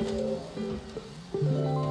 うん。